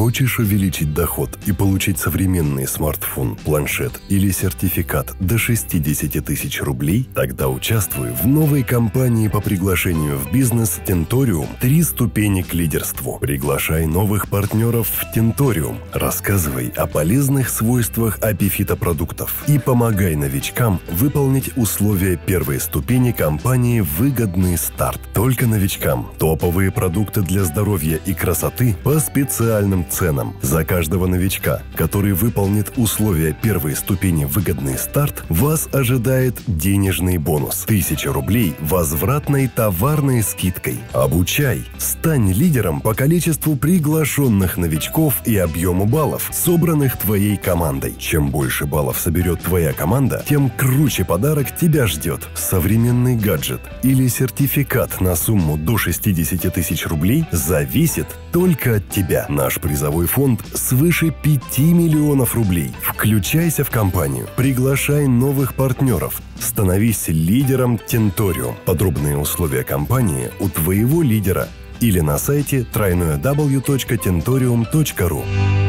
Хочешь увеличить доход и получить современный смартфон, планшет или сертификат до 60 тысяч рублей? Тогда участвуй в новой кампании по приглашению в бизнес Тенториум «Три ступени к лидерству». Приглашай новых партнеров в Тенториум, рассказывай о полезных свойствах апифитопродуктов и помогай новичкам выполнить условия первой ступени кампании «Выгодный старт». Только новичкам топовые продукты для здоровья и красоты по специальным ценам. За каждого новичка, который выполнит условия первой ступени «Выгодный старт», вас ожидает денежный бонус – 1000 рублей возвратной товарной скидкой. Обучай! Стань лидером по количеству приглашенных новичков и объему баллов, собранных твоей командой. Чем больше баллов соберет твоя команда, тем круче подарок тебя ждет. Современный гаджет или сертификат на сумму до 60 тысяч рублей зависит только от тебя. Наш призовой фонд свыше 5 миллионов рублей. Включайся в компанию, приглашай новых партнеров, становись лидером Тенториум. Подробные условия компании у твоего лидера или на сайте www.tentorium.ru.